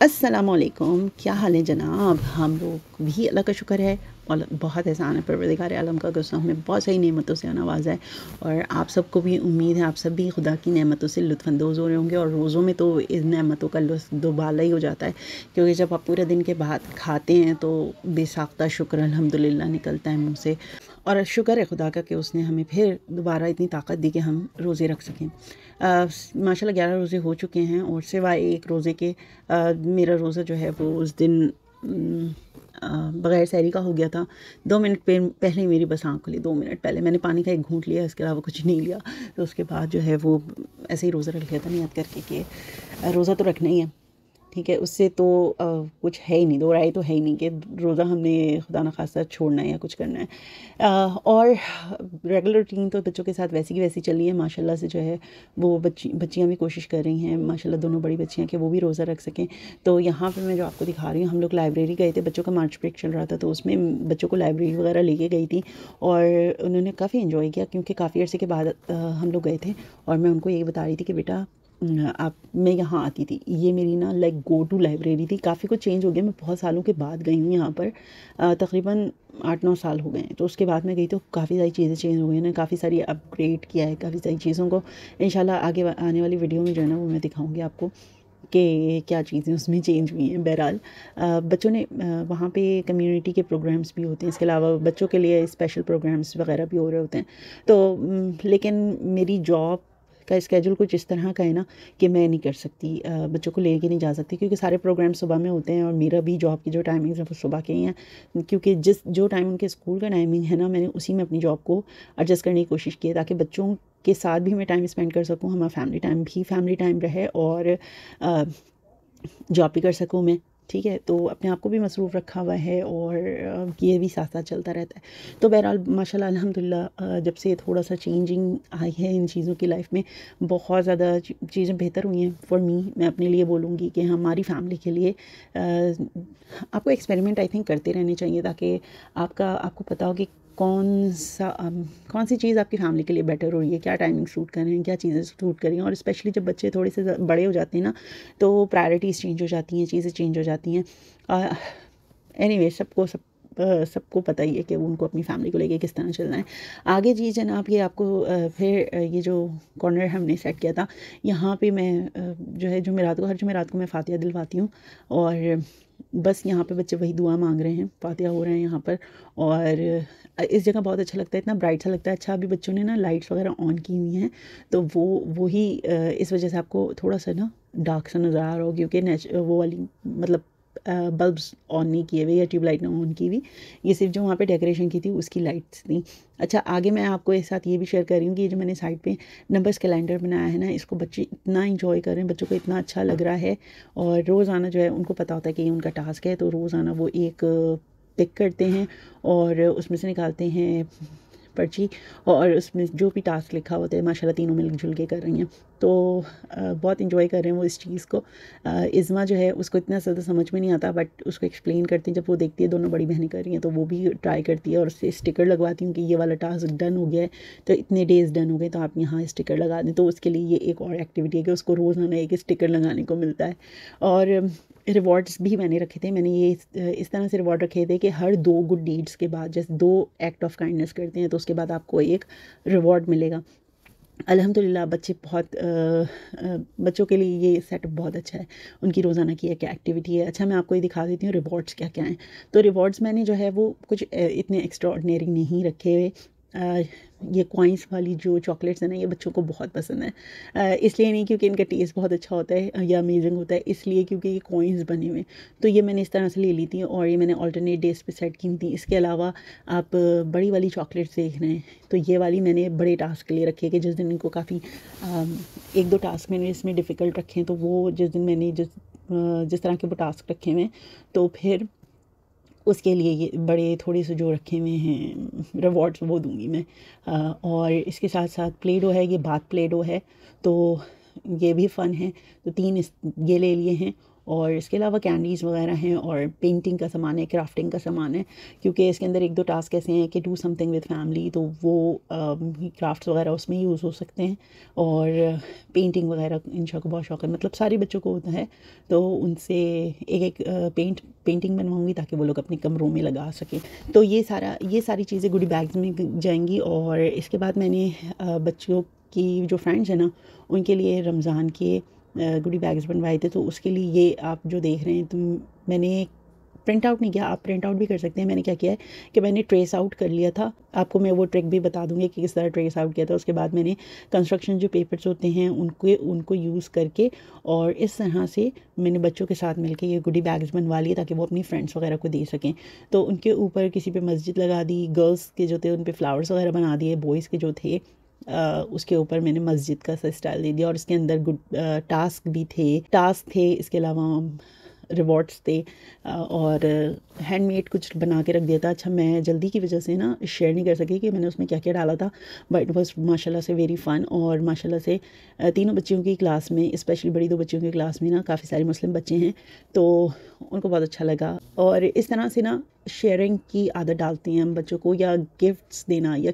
असलकुम क्या हाल है जनाब? हम लोग भी अल्लाह का शुक्र है और बहुत एहसान है, परवरदिगार आलम का गुस्सा हमें बहुत सही नेमतों से नवाजा है। और आप सबको भी उम्मीद है, आप सब भी खुदा की नेमतों से लुत्फानंदोज़ हो रहे होंगे और रोज़ों में तो इस नेमतों का लुत्फ दोबाला ही हो जाता है। क्योंकि जब आप पूरे दिन के बाद खाते हैं तो बेसाख्ता शुक्र अलहमदिल्ला निकलता है मुँह से। और शुक्र है खुदा का कि उसने हमें फिर दोबारा इतनी ताकत दी कि हम रोज़े रख सकें। माशाल्लाह ग्यारह रोज़े हो चुके हैं और सिवाय एक रोज़े के आ, मेरा रोज़ा जो है वो उस दिन बग़ैर सैरी का हो गया था। दो मिनट पहले ही मेरी बस आँख खुली दो मिनट पहले मैंने पानी का एक घूंट लिया इसके अलावा कुछ नहीं लिया। तो उसके बाद जो है वो ऐसे ही रोज़ा रख लिया था नहीं याद करके कि रोज़ा तो रखना ही है। ठीक है उससे तो आ, कुछ है ही नहीं दो राय तो है ही नहीं कि रोज़ा हमने खुदा न खासा छोड़ना है या कुछ करना है। आ, और रेगुलर रूटीन तो बच्चों के साथ वैसी की वैसी चल है माशाल्लाह से जो है वो बच्ची बच्चियाँ भी कोशिश कर रही हैं माशाल्लाह दोनों बड़ी बच्चियाँ कि वो भी रोज़ा रख सकें। तो यहाँ पर मैं जो आपको दिखा रही हूँ हम लोग लाइब्रेरी गए थे बच्चों का मार्च ब्रेक चल रहा था तो उसमें बच्चों को लाइब्रेरी वगैरह लेके गई थी और उन्होंने काफ़ी इन्जॉय किया क्योंकि काफ़ी अर्से के बाद हम लोग गए थे और मैं उनको यही बता रही थी कि बेटा आप, मैं यहाँ आती थी। ये मेरी ना लाइक गो टू लाइब्रेरी थी। काफ़ी कुछ चेंज हो गया। मैं बहुत सालों के बाद गई हूँ यहाँ पर। तकरीबन आठ नौ साल हो गए हैं। तो उसके बाद मैं गई तो काफ़ी सारी चीज़ें चेंज हो गई ना, काफ़ी सारी अपग्रेड किया है। काफ़ी सारी चीज़ों को इन आगे आने वाली वीडियो में जो है ना, वो मैं दिखाऊँगी आपको कि क्या चीज़ें उसमें चेंज हुई हैं बहरहाल। बच्चों ने वहाँ पे कम्युनिटी के प्रोग्राम्स भी होते हैं। इसके अलावा बच्चों के लिए स्पेशल प्रोग्राम्स वगैरह भी हो रहे होते हैं। तो लेकिन मेरी जॉब का स्केजूल कुछ इस तरह का है ना कि मैं नहीं कर सकती बच्चों को लेके नहीं जा सकती क्योंकि सारे प्रोग्राम सुबह में होते हैं और मेरा भी जॉब की जो टाइमिंग है वो सुबह के ही हैं। क्योंकि जिस, जो टाइम उनके स्कूल का टाइमिंग है ना, मैंने उसी में अपनी जॉब को एडजस्ट करने की कोशिश की है ताकि बच्चों के साथ भी मैं टाइम स्पेंड कर सकूँ, हमारा फैमिली टाइम भी फैमिली टाइम रहे और जॉब भी कर सकूँ मैं। ठीक है तो अपने आप को भी मसरूफ़ रखा हुआ है और ये भी साथ साथ चलता रहता है। तो बहरहाल, माशाल्लाह, अल्हम्दुलिल्लाह जब से थोड़ा सा चेंजिंग आई है इन चीज़ों की लाइफ में, बहुत ज़्यादा चीज़ें बेहतर हुई हैं फॉर मी मैं अपने लिए बोलूँगी कि हमारी फैमिली के लिए आपको एक्सपेरिमेंट आई थिंक करते रहने चाहिए ताकि आपका, आपको पता हो कि कौन सा कौन सी चीज़ आपकी फैमिली के लिए बेटर हो रही है? क्या टाइमिंग सूट कर रहे हैं? क्या चीज़ें सूट कर हैं? और स्पेशली जब बच्चे थोड़े से बड़े हो जाते हैं ना तो प्रायोरिटीज़ चेंज हो जाती हैं, चीज़ें चेंज हो जाती हैं। एनी वे सबको, सब सबको पता ही है कि उनको अपनी फैमिली को लेके किस तरह चलना है। आगे जी जनाब, ये आपको फिर ये जो कॉर्नर हमने सेट किया था, यहाँ पे मैं जो है, जुमेरात को, हर जुमेरात को मैं फातिहा दिलवाती हूँ। और बस यहाँ पे बच्चे वही दुआ मांग रहे हैं, फातिहा हो रहे हैं यहाँ पर। और इस जगह बहुत अच्छा लगता है, इतना ब्राइट सा लगता है। अच्छा अभी बच्चों ने ना लाइट्स वगैरह ऑन की हुई हैं तो वो वही इस वजह से आपको थोड़ा सा ना डार्क सा नज़र आ रहा हो क्योंकि वो वाली मतलब बल्ब्स ऑन नहीं किए हुए या ट्यूबलाइट ना ऑन की हुई ये सिर्फ़ जो वहाँ पे डेकोरेशन की थी, उसकी लाइट्स थी। अच्छा आगे मैं आपको एक साथ ये भी शेयर कर रही हूँ कि ये जो मैंने साइड पे नंबर्स कैलेंडर बनाया है ना, इसको बच्चे इतना इंजॉय कर रहे हैं, बच्चों को इतना अच्छा लग रहा है। और रोज़ाना जो है, उनको पता होता है कि ये उनका टास्क है तो रोज़ाना वो एक पिक करते हैं और उसमें से निकालते हैं पर्ची और उसमें जो भी टास्क लिखा होता है, माशाल्लाह तीनों मिलजुल के कर रही हैं। तो बहुत इन्जॉय कर रहे हैं वो इस चीज़ को। इज़मा जो है उसको इतना ज़्यादा समझ में नहीं आता बट उसको एक्सप्लेन करती हैं। जब वो देखती है दोनों बड़ी बहनें कर रही हैं तो वो भी ट्राई करती है और उससे स्टिकर लगवाती हूँ कि ये वाला टास्क डन हो गया है तो इतने डेज़ डन हो गए तो आप यहाँ स्टिकर लगा दें। तो उसके लिए ये एक और एक्टिविटी है कि उसको रोज़ाना एक स्टिकर लगाने को मिलता है। और रिवॉर्ड्स भी मैंने रखे थे। मैंने ये इस तरह से रिवॉर्ड रखे थे कि हर दो गुड डीड्स के बाद, जैसे दो एक्ट ऑफ़ काइंडनेस करते हैं तो उसके बाद आपको एक रिवॉर्ड मिलेगा। अल्हम्दुलिल्लाह, बच्चे बहुत बच्चों के लिए ये सेटअप बहुत अच्छा है। उनकी रोज़ाना की एक एक्टिविटी है। अच्छा मैं आपको ये दिखा देती हूँ रिवॉर्ड्स क्या क्या हैं। तो रिवॉर्ड्स मैंने जो है वो कुछ इतने एक्स्ट्रा नहीं रखे हुए। ये कॉइन्स वाली जो चॉकलेट्स हैं ना, ये बच्चों को बहुत पसंद है। इसलिए नहीं क्योंकि इनका टेस्ट बहुत अच्छा होता है या अमेजिंग होता है, इसलिए क्योंकि ये कॉइन्स बने हुए तो ये मैंने इस तरह से ले ली थी और ये मैंने ऑल्टरनेट डेज़ पे सेट की थी। इसके अलावा आप बड़ी वाली चॉकलेट्स देख रहे हैं तो ये वाली मैंने बड़े टास्क के लिए रखे कि जिस दिन इनको काफ़ी एक दो टास्क मैंने इसमें डिफ़िकल्ट रखे हैं तो वो जिस दिन मैंने जिस जिस तरह के वो टास्क रखे हुए हैं तो फिर उसके लिए ये बड़े थोड़े से जो रखे हुए हैं रिवॉर्ड्स वो दूँगी मैं। आ, और इसके साथ साथ प्लेडो है ये बात प्लेडो है तो ये भी फ़न है। तो तीन इस ये ले लिए हैं और इसके अलावा कैंडीज़ वगैरह हैं और पेंटिंग का सामान है क्राफ्टिंग का सामान है, क्योंकि इसके अंदर एक दो टास्क ऐसे हैं कि डू समथिंग विद फैमिली तो वो क्राफ्ट वगैरह उसमें यूज़ हो सकते हैं और पेंटिंग वगैरह इन को बहुत शौक है। मतलब सारे बच्चों को होता है तो उनसे एक एक पेंट पेंटिंग बनवाऊँगी ताकि वो लोग अपने कमरों में लगा सकें। तो ये सारा, ये सारी चीज़ें गुडी बैग्स में जाएँगी और इसके बाद मैंने बच्चों की जो फ्रेंड्स हैं ना, उनके लिए रमज़ान के गुडी बैग्स बनवाए थे तो उसके लिए ये आप जो देख रहे हैं तो मैंने प्रिंट आउट नहीं किया, आप प्रिंट आउट भी कर सकते हैं। मैंने क्या किया है कि मैंने ट्रेस आउट कर लिया था। आपको मैं वो ट्रिक भी बता दूँगी कि किस तरह ट्रेस आउट किया था। उसके बाद मैंने कंस्ट्रक्शन जो पेपर्स होते हैं, उनको उनको यूज़ करके और इस तरह से मैंने बच्चों के साथ मिलकर ये गुडी बैग्स बनवा लिए ताकि वो अपनी फ्रेंड्स वगैरह को दे सकें। तो उनके ऊपर किसी पे मस्जिद लगा दी गर्ल्स के जो थे उन पर फ्लावर्स वगैरह बना दिए बॉयज़ के जो थे उसके ऊपर मैंने मस्जिद का सा स्टाइल दे दिया और इसके अंदर गुड टास्क भी थे। टास्क थे, इसके अलावा रिवॉर्ड्स थे और हैंडमेड कुछ बना के रख दिया था। अच्छा मैं जल्दी की वजह से ना शेयर नहीं कर सकी कि मैंने उसमें क्या क्या डाला था बट वॉज़ माशाल्लाह से वेरी फ़न और माशाल्लाह से तीनों बच्चियों की क्लास में स्पेशली बड़ी दो बच्चियों की क्लास में ना काफ़ी सारे मुस्लिम बच्चे हैं तो उनको बहुत अच्छा लगा। और इस तरह से ना शेयरिंग की आदत डालते हैं हम बच्चों को या गिफ्ट्स देना या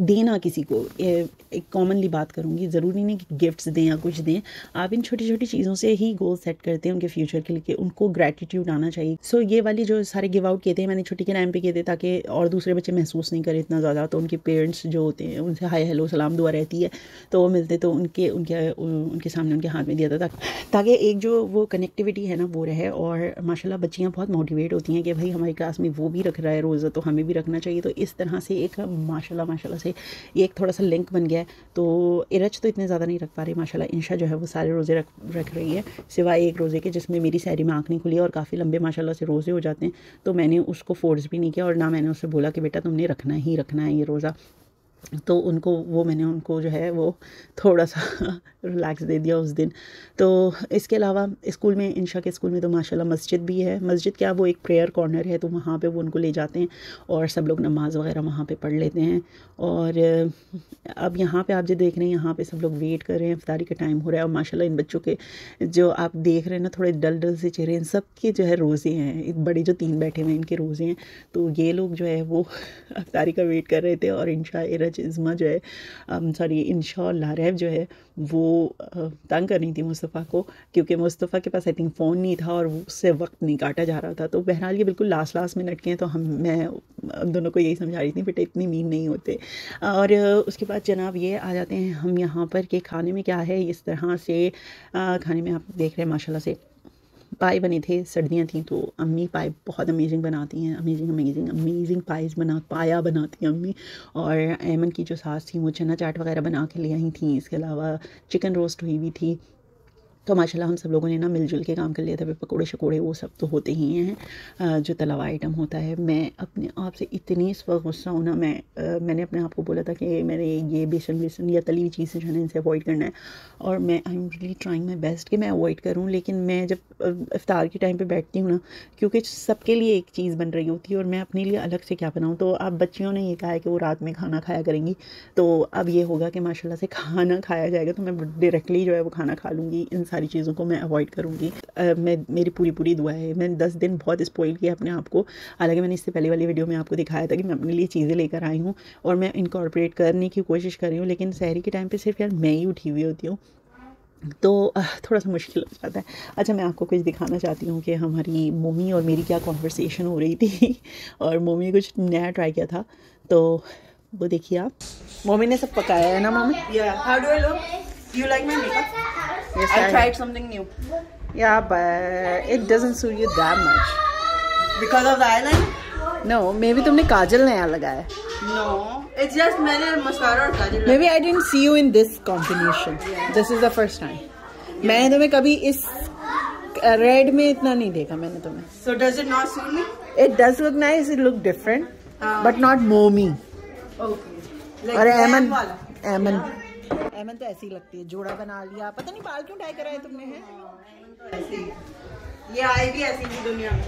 देना किसी को एक कॉमनली बात करूँगी ज़रूरी नहीं कि गिफ्ट्स दें या कुछ दें। आप इन छोटी छोटी चीज़ों से ही गोल सेट करते हैं उनके फ्यूचर के लिए उनको ग्रेटिट्यूड आना चाहिए। सो so, ये वाली जो सारे गिव आउट किए थे मैंने छुट्टी के टाइम पर किए थे ताकि और दूसरे बच्चे महसूस नहीं करें इतना ज़्यादा तो उनके पेरेंट्स जो होते हैं उनसे हाय हेलो सलाम दुआ रहती है तो वो मिलते तो उनके उनके उनके सामने उनके हाथ में दिया था ताकि एक जो वो कनेक्टिविटी है ना वो रहे और माशाल्लाह बच्चियाँ बहुत मोटिवेट होती हैं कि भाई हमारी क्लास में वो भी रख रहा है, रोज़ा तो हमें भी रखना चाहिए। तो इस तरह से एक माशाल्लाह माशाल्लाह से ये एक थोड़ा सा लिंक बन गया है। तो इरज तो इतने ज़्यादा नहीं रख पा रही, माशाल्लाह, इंशा जो है वो सारे रोज़े रख रख रही है, सिवाय एक रोज़े के जिसमें मेरी सैरी में आँख नहीं खुली और काफ़ी लंबे माशाला से रोज़े हो जाते हैं। तो मैंने उसको फोर्स भी नहीं किया और ना मैंने उससे बोला कि बेटा तुमने रखना ही, रखना है ये रोज़ा। तो उनको, वो मैंने उनको जो है, वो थोड़ा सा रिलैक्स दे दिया उस दिन। तो इसके अलावा स्कूल में, इंशा के स्कूल में तो माशाल्लाह मस्जिद भी है। मस्जिद क्या, वो एक प्रेयर कॉर्नर है तो वहाँ पे वो उनको ले जाते हैं और सब लोग नमाज़ वगैरह वहाँ पे पढ़ लेते हैं। और अब यहाँ पे आप जो देख रहे हैं, यहाँ पे सब लोग वेट कर रहे हैं अफ्तारी का टाइम हो रहा है और माशाल्लाह इन बच्चों के जो आप देख रहे हैं ना, थोड़े डल डल से चेहरे इन सब के जो है रोज़े हैं बड़े जो तीन बैठे हुए हैं, इनके रोज़े हैं। तो ये लोग जो है, वो अफ्तारी का वेट कर रहे थे और इंशा, इरज इज़मा जो है सॉरी इन लारैब जो है, वो तंग कर रही थी मुस्तफ़ा को, क्योंकि मुस्तफ़ा के पास आई थिंक फ़ोन नहीं था और उससे वक्त नहीं काटा जा रहा था। तो बहरहाल ये बिल्कुल लास्ट लास्ट मिनट के हैं तो हम, मैं दोनों को यही समझा रही थी बेटे इतनी मीन नहीं होते। और, उसके बाद जनाब ये आ जाते हैं, हम यहाँ पर कि खाने में क्या है, इस तरह से खाने में आप देख रहे हैं, माशाल्लाह से। पाए बने थे सर्दियाँ थी तो अम्मी पाए बहुत अमेजिंग बनाती हैं अमेजिंग अमेजिंग अमेजिंग पाइज बना, पाया बनाती हैं अम्मी। और एमन की जो सास थी, वो चना चाट वगैरह बना के ले आई थी, इसके अलावा चिकन रोस्ट हुई हुई थी। तो माशाल्लाह हम सब लोगों ने ना मिलजुल के काम कर लिया था। फिर पकौड़े शकोड़े वो सब तो होते ही हैं। जो तलावा आइटम होता है मैं अपने आप से इतनी इस वक्त गुस्सा हूँ ना मैं आ, मैंने अपने आप को बोला था कि मैंने ये बेसन बेसन या तली हुई चीज़ें जो है इनसे अवॉइड करना है। और मैं I am really trying my best कि मैं अवॉइड करूँ लेकिन मैं जब इफ्तार के टाइम पर बैठती हूँ ना क्योंकि सबके लिए एक चीज़ बन रही होती है और मैं अपने लिए अलग से क्या बनाऊँ? तो अब बच्चियों ने ये कहा है कि वो रात में खाना खाया करेंगी। तो अब ये होगा कि माशाला से खाना खाया जाएगा तो मैं डायरेक्टली जो है वो खाना खा लूँगी। इन सारी चीज़ों को मैं अवॉइड करूँगी। मैं, मेरी पूरी पूरी दुआ है। मैंने दस दिन बहुत स्पॉइल किया अपने आप को। हालाँकि मैंने इससे पहले वाली वीडियो में आपको दिखाया था कि मैं अपने लिए चीज़ें लेकर आई हूँ और मैं इनकॉर्पोरेट करने की कोशिश कर रही हूँ, लेकिन शहरी के टाइम पर सिर्फ़ यार मैं ही उठी हुई होती हूँ। तो थोड़ा सा मुश्किल हो जाता है। अच्छा मैं आपको कुछ दिखाना चाहती हूँ कि हमारी मम्मी और मेरी क्या कॉन्वर्सेशन हो रही थी? और मम्मी कुछ नया ट्राई किया था। तो वो देखिए आप। मम्मी ने सब पकाया है ना, mummy? How do I look you like my makeup Yes, I, I tried something new. Yeah, but it doesn't suit you that much. Because of the eyeliner? No, maybe तुमने काजल नया लगाया. No, it's just मैंने mascara और काजल. Maybe I didn't see you in this combination. Yeah. This is the first time. Yeah. मैंने तुम्हें कभी इस red में इतना नहीं देखा मैंने तुम्हें. So does it not suit me? It does look nice. It look different, um, but not mommy. Okay. Like अरे एमन एमन एमन तो ऐसी लगती है जोड़ा बना लिया। पता नहीं बाल क्यों डाई कराए तुमने है? ये आई भी ऐसी थी दुनिया में।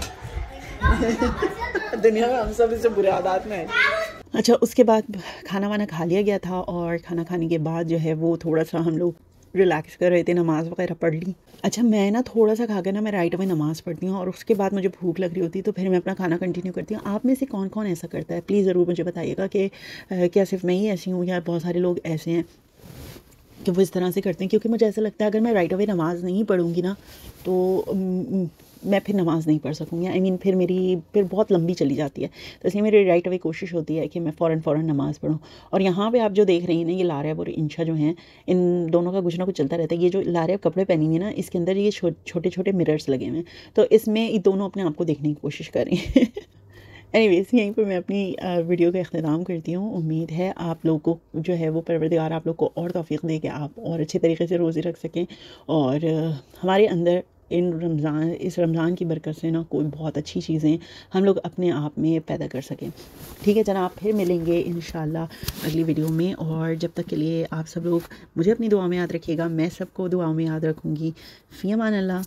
दुनिया में हम सब इससे बुरे आदात में अच्छा उसके बाद खाना वाना खा लिया गया था और खाना खाने के बाद जो है वो थोड़ा सा हम लोग रिलैक्स कर रहे थे नमाज़ वगैरह पढ़ ली। अच्छा मैं ना थोड़ा सा खा कर ना मैं राइट अवे नमाज़ पढ़ती हूँ और उसके बाद मुझे भूख लग रही होती है तो फिर मैं अपना खाना कंटिन्यू करती हूँ। आप में से कौन कौन ऐसा करता है? प्लीज़ ज़रूर मुझे बताइएगा कि क्या सिर्फ़ मैं ही ऐसी हूँ या बहुत सारे लोग ऐसे हैं? कि वो इस तरह से करते हैं, क्योंकि मुझे ऐसा लगता है अगर मैं राइट अवे नमाज़ नहीं पढ़ूँगी ना तो मैं फिर नमाज़ नहीं पढ़ सकूँगी। आई मीन फिर मेरी, फिर बहुत लंबी चली जाती है। तो इसलिए मेरी राइट अवे कोशिश होती है कि मैं फ़ौर फ़ौर नमाज़ पढ़ूँ। और यहाँ पे आप जो देख रही हैं ना, ये लारिया और इंशा जो हैं, इन दोनों का कुछ ना कुछ चलता रहता है। ये जो लारिया कपड़े पहनी हुई ना, इसके अंदर ये छोटे छोटे मिरर्स लगे हुए हैं। तो इसमें दोनों अपने आप को देखने की कोशिश कर रही हैं। एनीवेज यहीं पर मैं अपनी वीडियो का अख्ताम करती हूँ। उम्मीद है आप लोगों को जो है वो परवरदिगार आप लोग को और तोफ़ी दे कि आप और अच्छे तरीके से रोज़ी रख सकें। और हमारे अंदर इन रमज़ान, इस रमज़ान की बरकत से ना कोई बहुत अच्छी चीज़ें हम लोग अपने आप में पैदा कर सकें। ठीक है जनाब, फिर मिलेंगे इन अगली वीडियो में। और जब तक के लिए आप सब लोग मुझे अपनी दुआ में याद रखिएगा। मैं सबको दुआ में याद रखूँगी। फ़ी अमान अल्लाह।